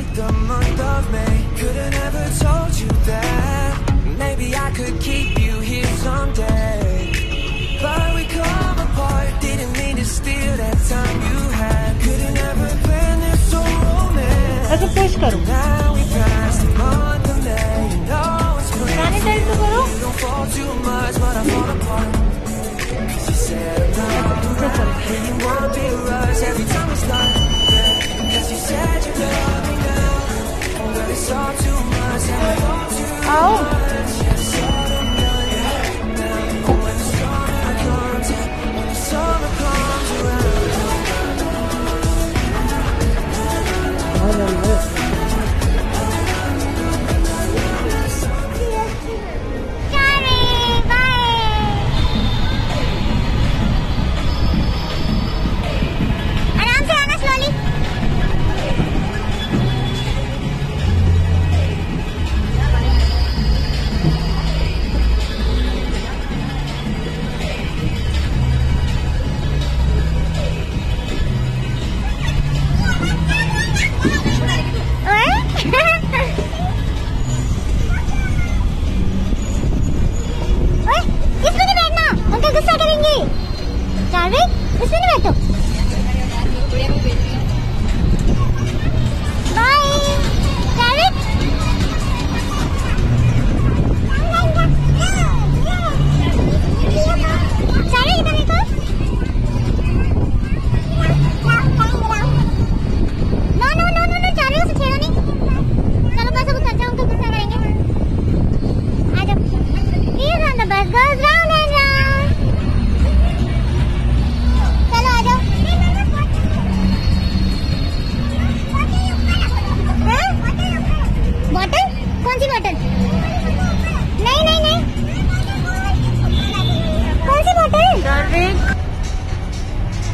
take the month of May Could've never told you that. Maybe I could keep you here someday. But we come apart. Didn't mean to steal that time you had. Could've never planned this so romantic Now we passed the month of May. You know it's crazy You don't fall too much but I fall apart. She said I'm not And you won't be rushed every time it's not Cause you said you love Oh.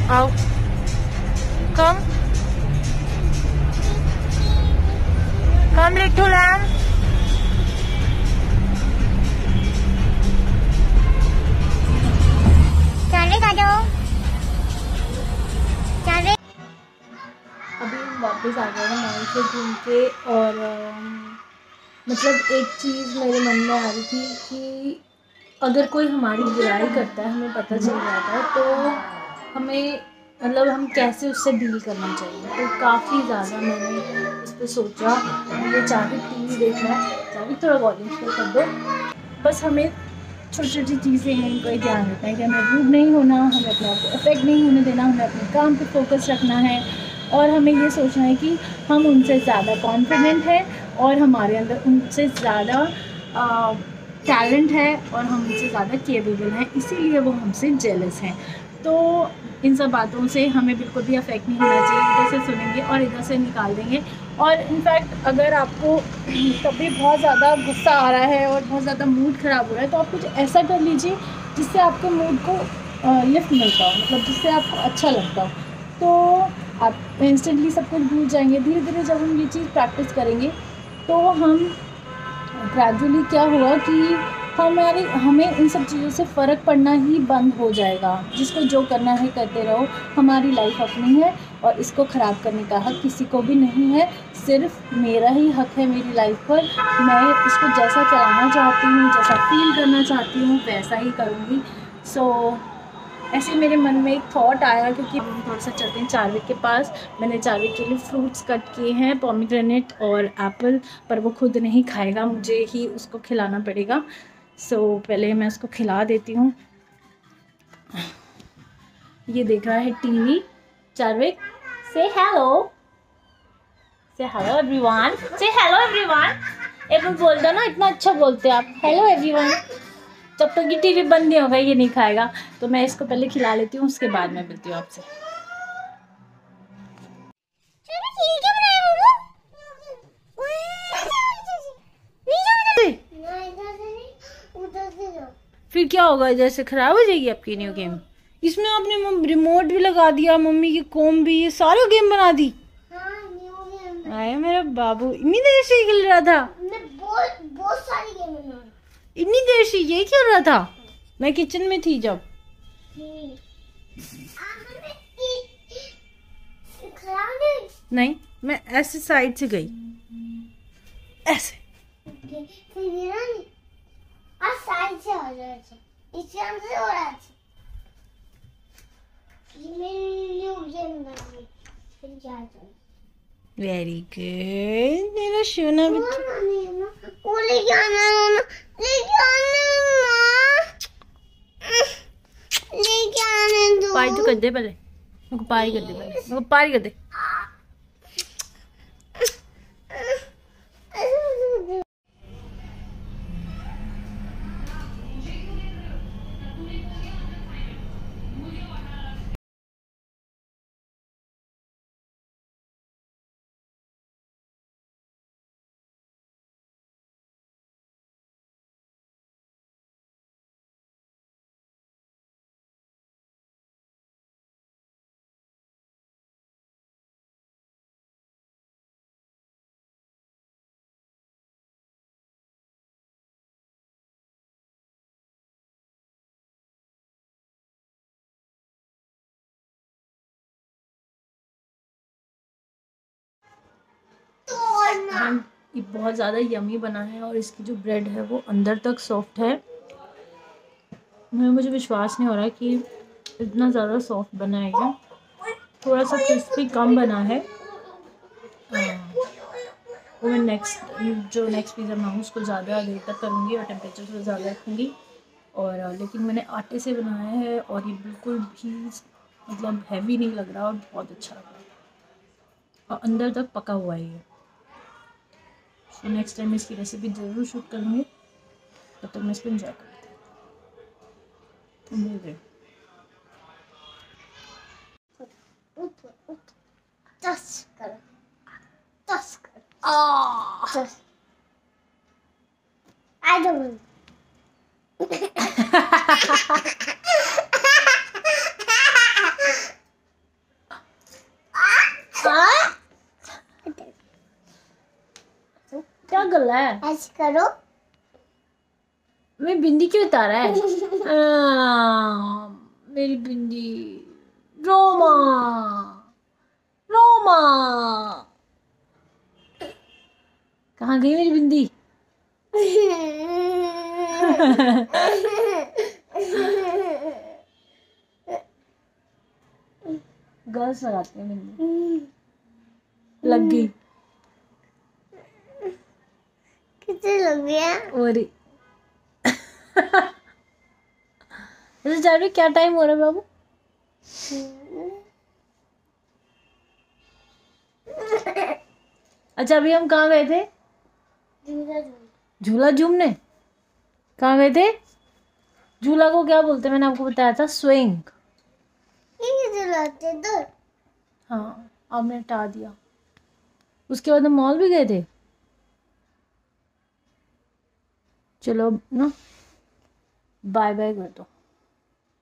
आओ कम कम लिटू lamb जाओ अभी हम वापस आ गए हैं mall से घूम के और मतलब एक चीज़ मेरे मन में आ रही थी कि अगर कोई हमारी बुराई करता है हमें पता चल जाता है तो हमें मतलब हम कैसे उससे डील करना चाहिए? तो काफ़ी ज़्यादा मैंने इस पर सोचा। ये चाहे टी वी देख रहा है चाहे थोड़ा वॉल्यूम पर कर दो। बस हमें छोटी छोटी चीज़ें हैं इनका ध्यान रखना है कि हमें रूड नहीं होना, हमें अपने आप को अफेक्ट नहीं होने देना, हमें अपने काम पे फोकस रखना है। और हमें ये सोचना है कि हम उनसे ज़्यादा कॉन्फिडेंट हैं और हमारे अंदर उनसे ज़्यादा टैलेंट है और हम उनसे ज़्यादा केपेबल हैं। इसीलिए वो हमसे जेलस हैं। तो इन सब बातों से हमें बिल्कुल भी अफेक्ट नहीं होना चाहिए। इधर से सुनेंगे और इधर से निकाल देंगे। और इनफैक्ट अगर आपको कभी बहुत ज़्यादा गुस्सा आ रहा है और बहुत ज़्यादा मूड ख़राब हो रहा है तो आप कुछ ऐसा कर लीजिए जिससे आपके मूड को लिफ्ट मिलता हो मतलब जिससे आपको अच्छा लगता हो। तो आप इंस्टेंटली सब कुछ भूल जाएँगे। धीरे धीरे जब हम ये चीज़ प्रैक्टिस करेंगे तो हम ग्रेजुअली क्या हुआ कि हमारी हमें इन सब चीज़ों से फ़र्क पड़ना ही बंद हो जाएगा। जिसको जो करना है करते रहो। हमारी लाइफ अपनी है और इसको ख़राब करने का हक किसी को भी नहीं है। सिर्फ़ मेरा ही हक है मेरी लाइफ पर। मैं इसको जैसा चलाना चाहती हूँ जैसा फील करना चाहती हूँ वैसा ही करूँगी। सो so, ऐसे मेरे मन में एक थॉट आया क्योंकि हम थोड़ा सा चलते हैं चारविक के पास। मैंने चारविक के लिए फ्रूट्स कट किए हैं पोमीग्रेनेट और एप्पल पर वो खुद नहीं खाएगा। मुझे ही उसको खिलाना पड़ेगा। सो so, पहले मैं उसको खिला देती हूँ। ये देख रहा है टीवी। चारविक से हेलो से हेलो एवरीवन से हेलो एवरीवन एक बार बोल दो ना इतना अच्छा बोलते आप। हेलो एवरीवन जब तक तो ये टीवी बंद नहीं होगा ये नहीं खाएगा। तो मैं इसको पहले खिला लेती हूँ उसके बाद मैं मिलती हूँ आपसे। फिर क्या होगा? जैसे खराब हो जाएगी आपकी न्यू गेम इसमें आपने रिमोट भी लगा दिया मम्मी की कोम भी ये सारे गेम बना दी। आया मेरा बाबू। इतनी देर से खेल रहा था। बहुत सारी गेम इतनी देर से यही खेल रहा था? मैं किचन में थी जब। नहीं मैं ऐसे साइड से गई। ऐसे। वेरी गुड मेरा सोना बच्चा वो लेके मामा लेके आना माँ लेके आने दो पाई तो कर दे पहले। मेरे को कर दे पहले मेरे पारी कर दे। ये बहुत ज़्यादा यमी बना है और इसकी जो ब्रेड है वो अंदर तक सॉफ्ट है। मैं मुझे विश्वास नहीं हो रहा कि इतना ज़्यादा सॉफ्ट बना है थोड़ा सा क्रिस्पी कम बना है। हाँ, वो मैं नेक्स्ट जो नेक्स्ट पिज़्ज़ा बनाऊँ उसको ज़्यादा देर तक करूँगी और टेम्परेचर थोड़ा ज़्यादा रखूँगी। और लेकिन मैंने आटे से बनाया है और ये बिल्कुल भी मतलब हैवी नहीं लग रहा और बहुत अच्छा लग रहा है। और अंदर तक पका हुआ है ये। सो नेक्स्ट टाइम इसकी रेसिपी ज़रूर शूट करूँगी तब तक मैं इसको इंजॉय करती हूँ हैं। टच करो टच करो टच आई डोंट क्या गला है। ऐसे करो। मैं बिंदी क्यों उतारा है। आ, मेरी बिंदी। रोमा। रोमा। कहाँ गई मेरी बिंदी? गर्ल्स लगाते हैं बिंदी। लग गई। कितने लग गया। और वैसे जा रही क्या टाइम हो रहा है बाबू? अच्छा अभी हम कहाँ गए थे? झूला झूमने? कहाँ गए थे? झूला को क्या बोलते हैं? मैंने आपको बताया था स्विंग दो हाँ आपने हटा दिया। उसके बाद हम मॉल भी गए थे? चलो ना? बाय बाय कर दो।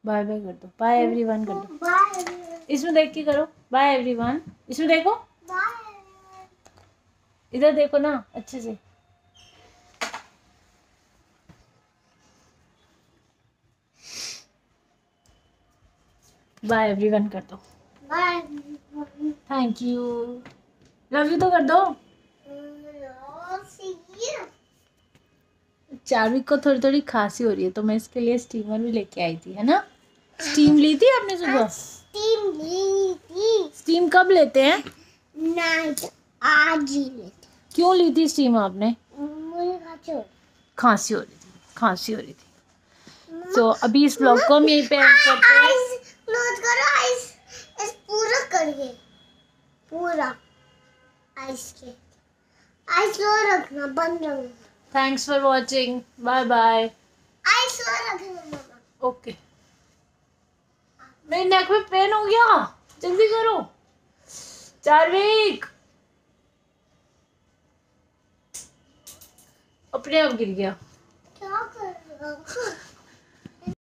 बाय बाय कर दो। बाय एवरीवन कर दो। इसमें देख के करो। बाय एवरीवन इसमें देखो। इधर देखो ना अच्छे से। बाय एवरीवन कर दो। Bye thank you love you तो कर दो। चार्विक को थोड़ी थोड़ी खांसी हो रही है तो मैं इसके लिए स्टीमर भी लेके आई थी है ना? स्टीम ली थी आपने सुबह? स्टीम ली थी। स्टीम कब लेते हैं? नाइट आज ही लेते क्यों ली थी स्टीम आपने? हो खांसी हो रही थी खांसी हो रही थी। तो अभी इस ब्लॉग को हम यहीं पे एंड करते हैं। आइस क्लोज करो आइस इस पूरा करिए। पूरा आइस के। आइस लो रखना बंद रखना। Thanks for watching bye bye okay मेरे नेक में पेन हो गया। जल्दी करो। चार वीक अपने आप गिर गया। क्या कर रहा हूँ?